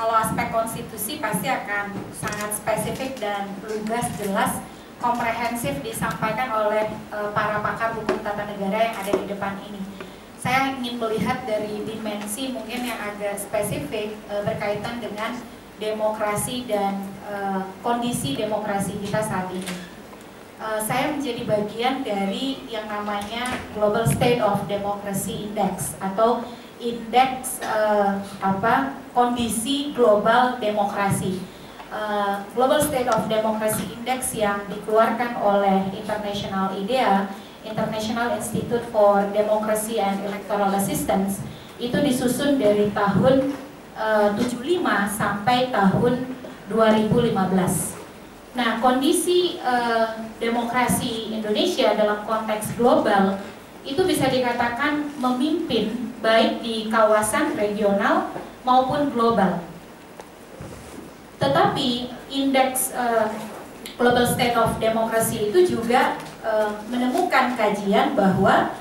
kalau aspek konstitusi pasti akan sangat spesifik dan lugas, jelas, komprehensif disampaikan oleh e, para pakar hukum tata negara yang ada di depan ini. Saya ingin melihat dari dimensi mungkin yang agak spesifik e, berkaitan dengan demokrasi dan e, kondisi demokrasi kita saat ini. E, saya menjadi bagian dari yang namanya Global State of Democracy Index atau indeks uh, apa kondisi global demokrasi. Uh, global State of Democracy Index yang dikeluarkan oleh International IDEA, International Institute for Democracy and Electoral Assistance, itu disusun dari tahun uh, 75 sampai tahun 2015. Nah, kondisi uh, demokrasi Indonesia dalam konteks global itu bisa dikatakan memimpin baik di kawasan regional maupun global. Tetapi indeks uh, Global State of Democracy itu juga uh, menemukan kajian bahwa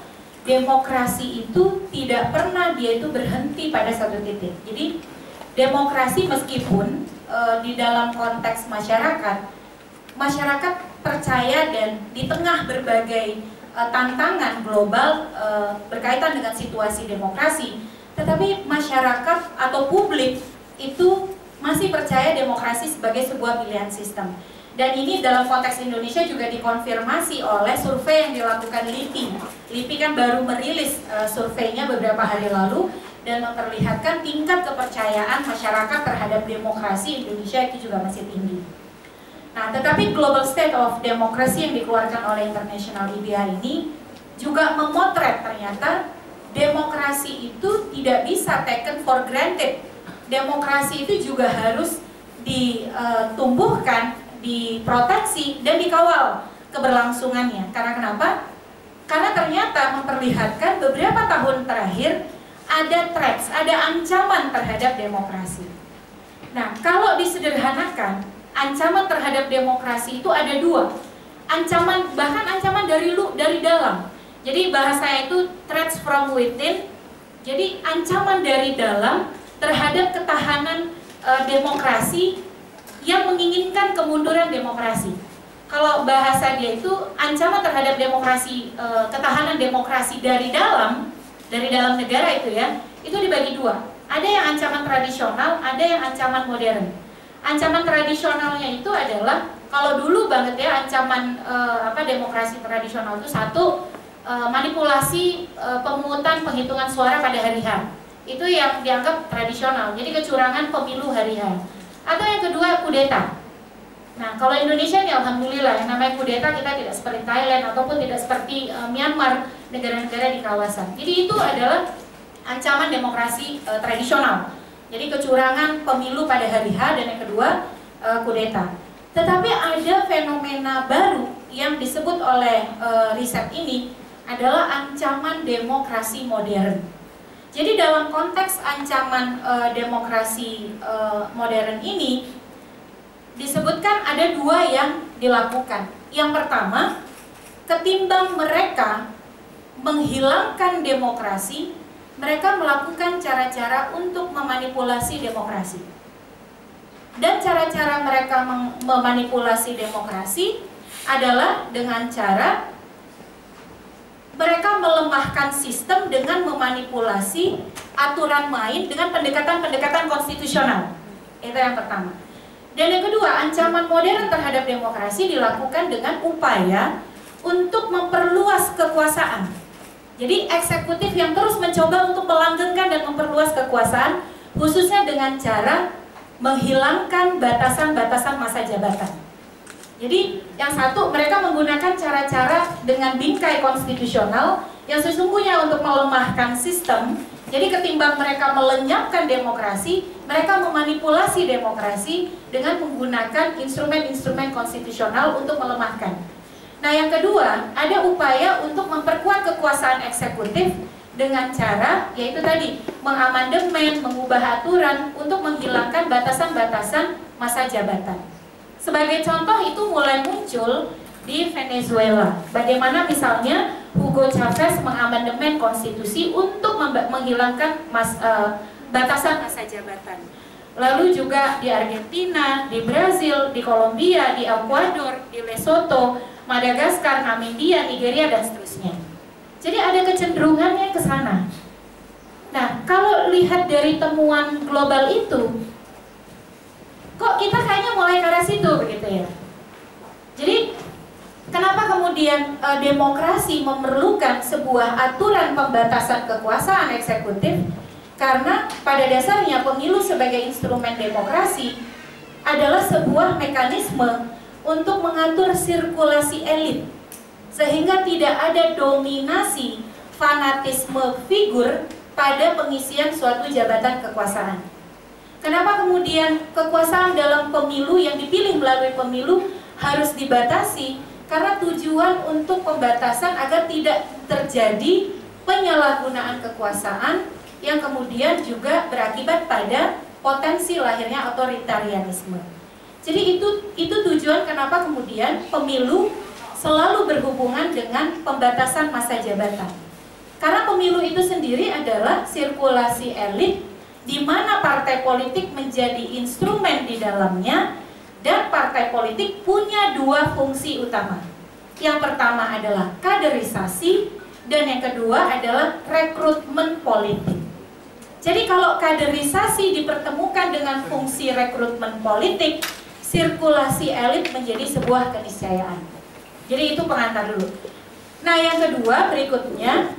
demokrasi itu tidak pernah dia itu berhenti pada satu titik. Jadi demokrasi meskipun uh, di dalam konteks masyarakat, masyarakat percaya dan di tengah berbagai tantangan global uh, berkaitan dengan situasi demokrasi, tetapi masyarakat atau publik itu masih percaya demokrasi sebagai sebuah pilihan sistem. Dan ini dalam konteks Indonesia juga dikonfirmasi oleh survei yang dilakukan LIPI. LIPI kan baru merilis uh, surveinya beberapa hari lalu dan memperlihatkan tingkat kepercayaan masyarakat terhadap demokrasi Indonesia itu juga masih tinggi. Nah, tetapi Global State of Democracy yang dikeluarkan oleh International IDEA ini juga memotret ternyata demokrasi itu tidak bisa taken for granted. Demokrasi itu juga harus ditumbuhkan, diproteksi, dan dikawal keberlangsungannya. Karena kenapa? Karena ternyata memperlihatkan beberapa tahun terakhir ada threats, ada ancaman terhadap demokrasi. Nah, kalau disederhanakan, ancaman terhadap demokrasi itu ada dua. Ancaman bahkan ancaman dari lu dari dalam. Jadi bahasa itu threats from within. Jadi ancaman dari dalam terhadap ketahanan e, demokrasi yang menginginkan kemunduran demokrasi. Kalau bahasa dia itu ancaman terhadap demokrasi e, ketahanan demokrasi dari dalam dari dalam negara itu ya itu dibagi dua. Ada yang ancaman tradisional ada yang ancaman modern ancaman tradisionalnya itu adalah kalau dulu banget ya ancaman e, apa demokrasi tradisional itu satu e, manipulasi e, pemungutan penghitungan suara pada hari H. Itu yang dianggap tradisional jadi kecurangan pemilu hari H. Atau yang kedua kudeta. Nah kalau Indonesia ini alhamdulillah yang namanya kudeta kita tidak seperti Thailand ataupun tidak seperti e, Myanmar negara-negara di kawasan. Jadi itu adalah ancaman demokrasi e, tradisional jadi kecurangan pemilu pada hari H dan yang kedua uh, kudeta. Tetapi ada fenomena baru yang disebut oleh uh, riset ini adalah ancaman demokrasi modern. Jadi dalam konteks ancaman uh, demokrasi uh, modern ini disebutkan ada dua yang dilakukan. Yang pertama, ketimbang mereka menghilangkan demokrasi, mereka melakukan cara-cara untuk memanipulasi demokrasi. Dan cara-cara mereka memanipulasi demokrasi adalah dengan cara mereka melemahkan sistem dengan memanipulasi aturan main dengan pendekatan-pendekatan konstitusional. Itu yang pertama. Dan yang kedua, ancaman modern terhadap demokrasi dilakukan dengan upaya untuk memperluas kekuasaan jadi eksekutif yang terus mencoba untuk melanggengkan dan memperluas kekuasaan khususnya dengan cara menghilangkan batasan-batasan masa jabatan. Jadi yang satu mereka menggunakan cara-cara dengan bingkai konstitusional yang sesungguhnya untuk melemahkan sistem. Jadi ketimbang mereka melenyapkan demokrasi, mereka memanipulasi demokrasi dengan menggunakan instrumen-instrumen konstitusional untuk melemahkan. Nah yang kedua, ada upaya untuk memperkuat kekuasaan eksekutif dengan cara yaitu tadi mengamandemen, mengubah aturan untuk menghilangkan batasan-batasan masa jabatan. Sebagai contoh itu mulai muncul di Venezuela. Bagaimana misalnya Hugo Chavez mengamandemen konstitusi untuk menghilangkan mas, uh, batasan masa jabatan. lalu juga di Argentina, di Brazil, di Kolombia, di Ecuador, di Lesotho, Madagaskar, Namibia, Nigeria, dan seterusnya. Jadi ada kecenderungannya ke sana. Nah, kalau lihat dari temuan global itu, kok kita kayaknya mulai ke arah situ begitu ya. Jadi kenapa kemudian e, demokrasi memerlukan sebuah aturan pembatasan kekuasaan eksekutif? Karena pada dasarnya pemilu sebagai instrumen demokrasi adalah sebuah mekanisme untuk mengatur sirkulasi elit sehingga tidak ada dominasi fanatisme figur pada pengisian suatu jabatan kekuasaan. Kenapa kemudian kekuasaan dalam pemilu yang dipilih melalui pemilu harus dibatasi? Karena tujuan untuk pembatasan agar tidak terjadi penyalahgunaan kekuasaan yang kemudian juga berakibat pada potensi lahirnya otoritarianisme. Jadi itu itu tujuan kenapa kemudian pemilu selalu berhubungan dengan pembatasan masa jabatan. Karena pemilu itu sendiri adalah sirkulasi elit di mana partai politik menjadi instrumen di dalamnya dan partai politik punya dua fungsi utama. Yang pertama adalah kaderisasi dan yang kedua adalah rekrutmen politik. Jadi kalau kaderisasi dipertemukan dengan fungsi rekrutmen politik, sirkulasi elit menjadi sebuah keniscayaan. Jadi itu pengantar dulu. Nah yang kedua berikutnya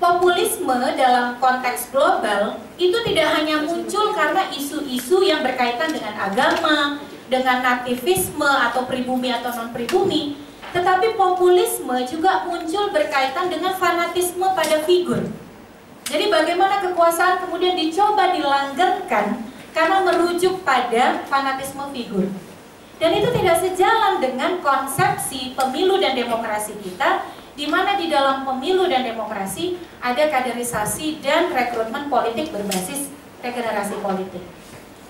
populisme dalam konteks global itu tidak hanya muncul karena isu-isu yang berkaitan dengan agama, dengan nativisme atau pribumi atau non pribumi, tetapi populisme juga muncul berkaitan dengan fanatisme pada figur. Jadi bagaimana kekuasaan kemudian dicoba dilanggengkan karena merujuk pada fanatisme figur. Dan itu tidak sejalan dengan konsepsi pemilu dan demokrasi kita di mana di dalam pemilu dan demokrasi ada kaderisasi dan rekrutmen politik berbasis regenerasi politik.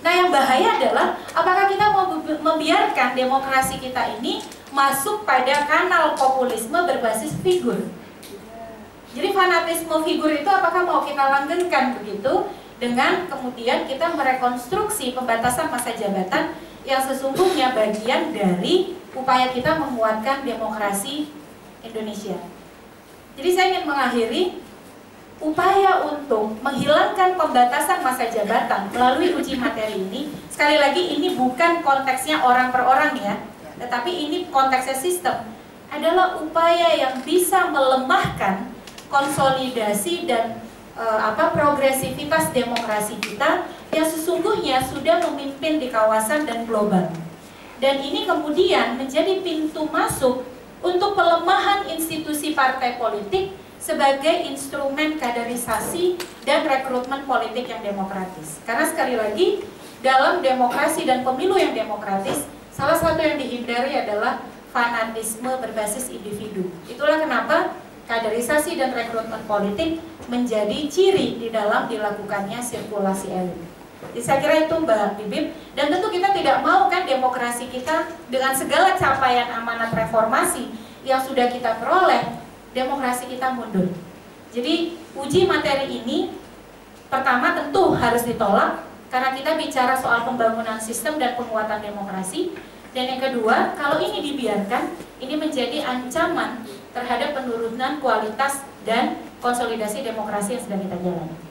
Nah yang bahaya adalah apakah kita mau membiarkan demokrasi kita ini masuk pada kanal populisme berbasis figur. Jadi fanatisme figur itu apakah mau kita langgengkan begitu dengan kemudian kita merekonstruksi pembatasan masa jabatan yang sesungguhnya bagian dari upaya kita menguatkan demokrasi Indonesia. Jadi saya ingin mengakhiri upaya untuk menghilangkan pembatasan masa jabatan melalui uji materi ini. Sekali lagi ini bukan konteksnya orang per orang ya, tetapi ini konteksnya sistem. Adalah upaya yang bisa melemahkan konsolidasi dan e, apa progresivitas demokrasi kita yang sesungguhnya sudah memimpin di kawasan dan global. Dan ini kemudian menjadi pintu masuk untuk pelemahan institusi partai politik sebagai instrumen kaderisasi dan rekrutmen politik yang demokratis. Karena sekali lagi, dalam demokrasi dan pemilu yang demokratis, salah satu yang dihindari adalah fanatisme berbasis individu. Itulah kenapa kaderisasi dan rekrutmen politik menjadi ciri di dalam dilakukannya sirkulasi elit. Jadi saya kira itu Mbak Bibip dan tentu kita tidak mau kan demokrasi kita dengan segala capaian amanat reformasi yang sudah kita peroleh demokrasi kita mundur. Jadi uji materi ini pertama tentu harus ditolak karena kita bicara soal pembangunan sistem dan penguatan demokrasi dan yang kedua kalau ini dibiarkan ini menjadi ancaman terhadap penurunan kualitas dan konsolidasi demokrasi yang sedang kita jalani.